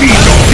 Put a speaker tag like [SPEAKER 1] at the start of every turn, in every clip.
[SPEAKER 1] Amigo!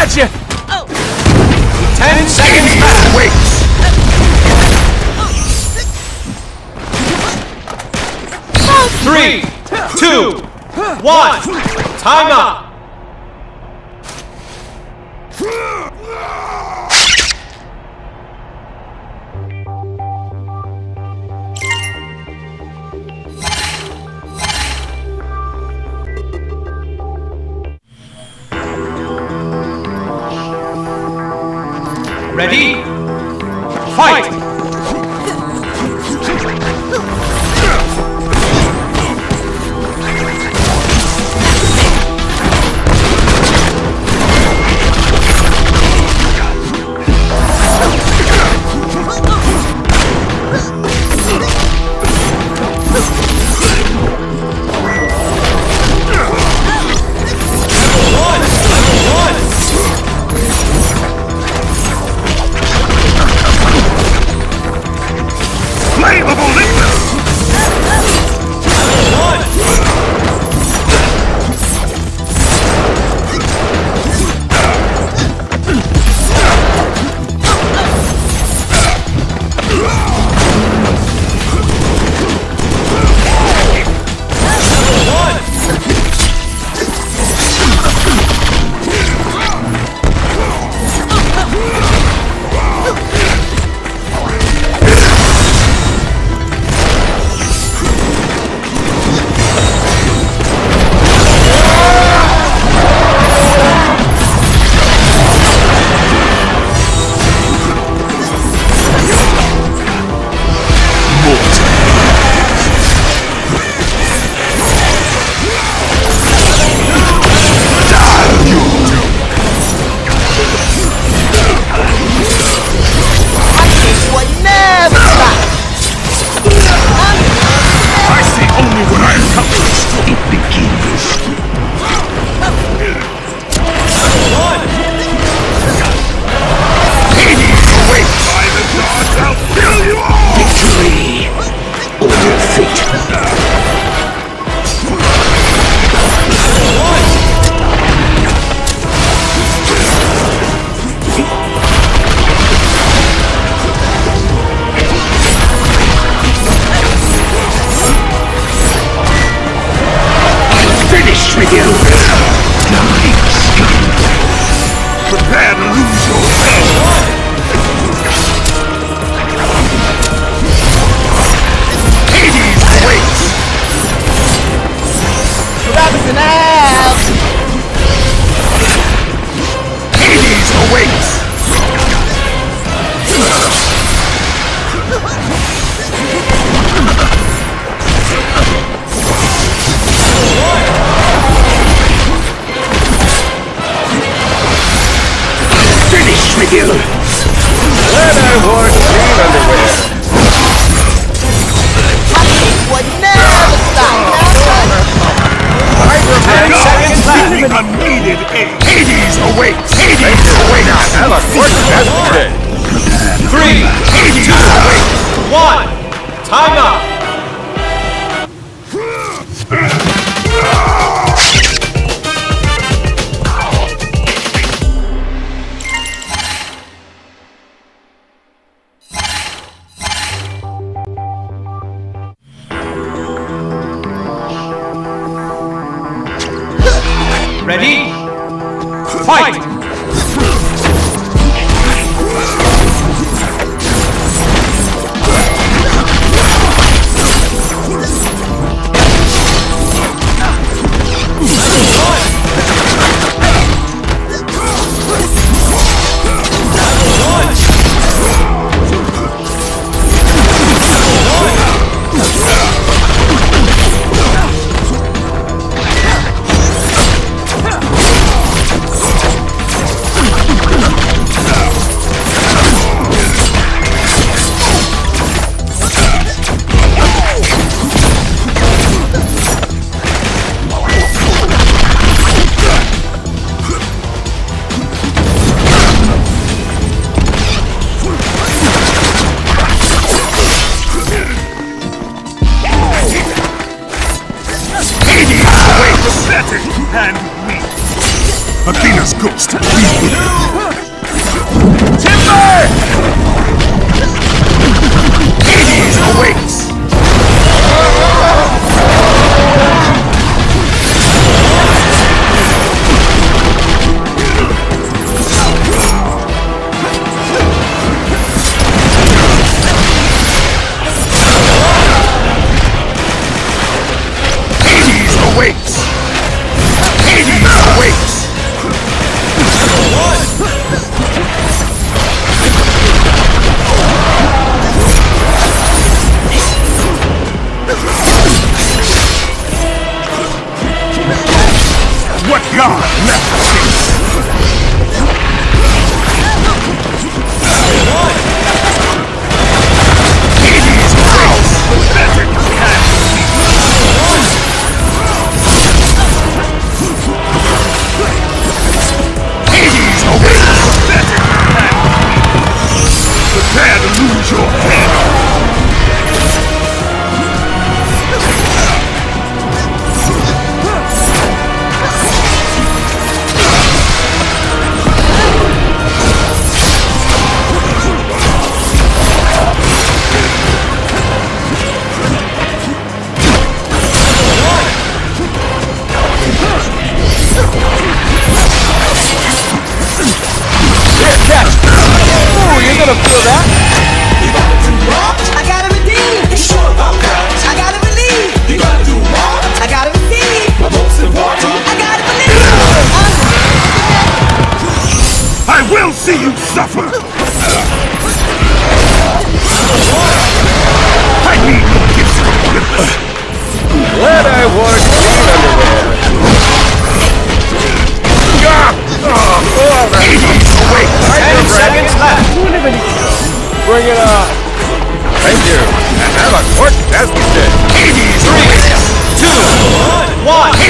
[SPEAKER 1] at! Oh. Ten seconds left!
[SPEAKER 2] Wait!
[SPEAKER 1] Three, two, one, time up! Ready? Fight! Ready? Fight! see you suffer! I need no gifts from you!
[SPEAKER 2] Glad I wore clean underwear! Ten seconds left! Bring it on! Thank you! And have a quick, as we
[SPEAKER 1] did!
[SPEAKER 2] Three, two, one!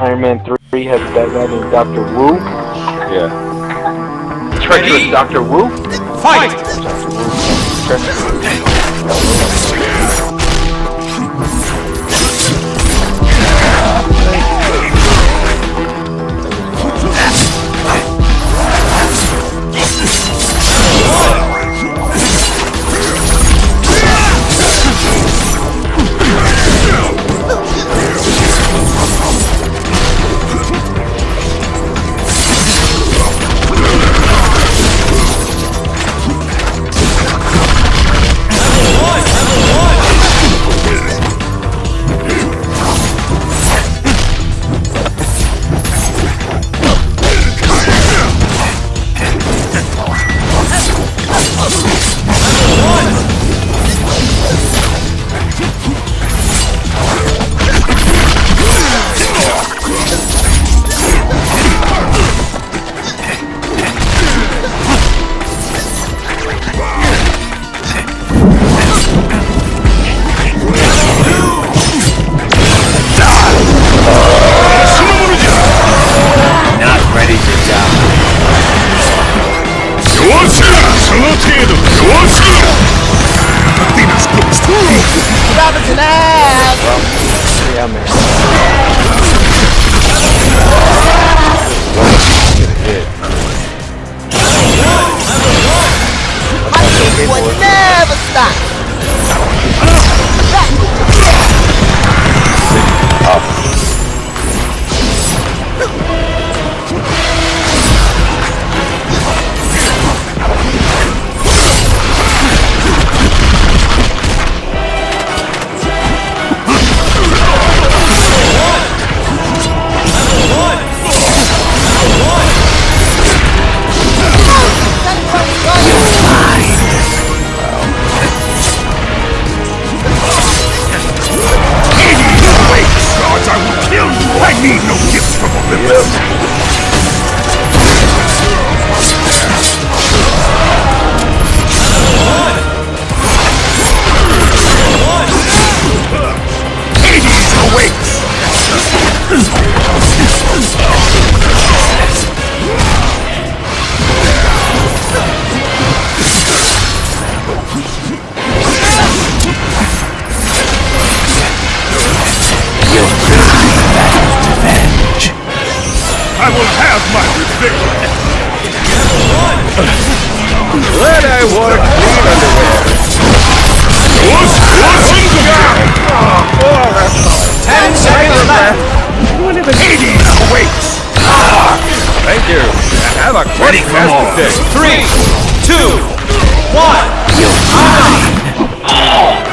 [SPEAKER 3] Iron Man 3 has that guy named Dr. Wu?
[SPEAKER 1] Yeah.
[SPEAKER 3] Treacherous Dr. Wu?
[SPEAKER 1] Fight. Not
[SPEAKER 2] no gifts from Olympus! have my revenge!
[SPEAKER 1] Glad I wore clean underwear.
[SPEAKER 2] Whoosh, whoosh, and go!
[SPEAKER 1] Ten seconds left!
[SPEAKER 2] Whenever Hades awaits!
[SPEAKER 1] Thank you. Have a
[SPEAKER 2] great fantastic day.
[SPEAKER 1] Three, two, one. You mine.